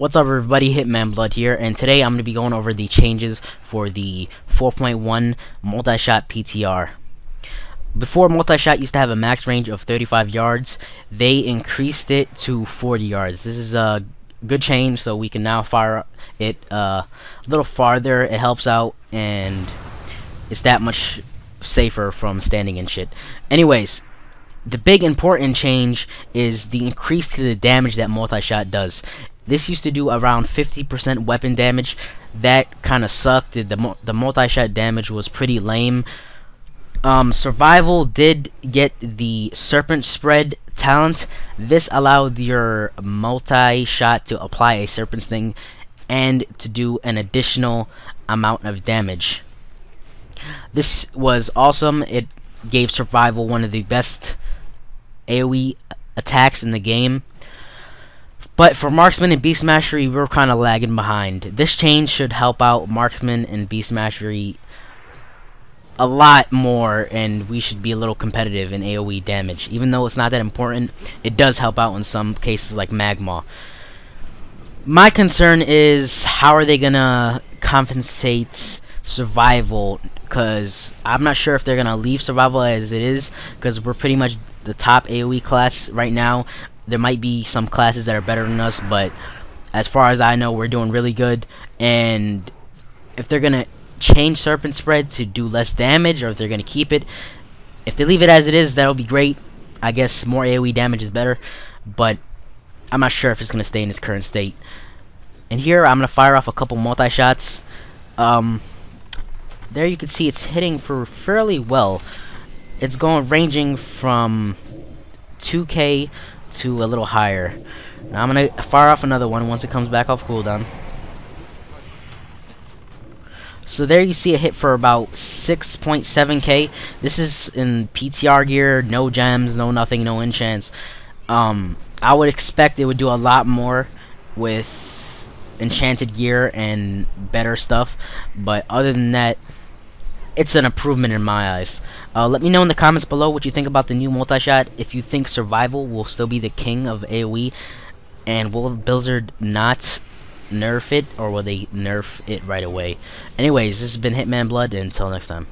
What's up everybody, Hitman Blood here, and today I'm going to be going over the changes for the 4.1 multi-shot PTR. Before multi-shot used to have a max range of 35 yards, they increased it to 40 yards. This is a good change, so we can now fire it uh, a little farther, it helps out, and it's that much safer from standing and shit. Anyways, the big important change is the increase to the damage that multi-shot does. This used to do around 50% weapon damage. That kind of sucked. The, the multi-shot damage was pretty lame. Um, Survival did get the Serpent Spread talent. This allowed your multi-shot to apply a Serpent Sting and to do an additional amount of damage. This was awesome. It gave Survival one of the best AoE attacks in the game. But for Marksman and Beast Mastery, we are kind of lagging behind. This change should help out Marksman and Beast Mastery a lot more, and we should be a little competitive in AoE damage. Even though it's not that important, it does help out in some cases like Magmaw. My concern is how are they gonna compensate survival because I'm not sure if they're gonna leave survival as it is because we're pretty much the top AoE class right now there might be some classes that are better than us, but as far as I know, we're doing really good. And if they're gonna change Serpent Spread to do less damage, or if they're gonna keep it, if they leave it as it is, that'll be great. I guess more AoE damage is better, but I'm not sure if it's gonna stay in its current state. And here, I'm gonna fire off a couple multi shots. Um, there you can see it's hitting for fairly well. It's going ranging from 2k to a little higher. Now I'm going to fire off another one once it comes back off cooldown. So there you see a hit for about 6.7k. This is in PTR gear, no gems, no nothing, no enchants. Um, I would expect it would do a lot more with enchanted gear and better stuff. But other than that, it's an improvement in my eyes. Uh, let me know in the comments below what you think about the new multi-shot. If you think survival will still be the king of AoE, and will Blizzard not nerf it, or will they nerf it right away? Anyways, this has been Hitman Blood, and until next time.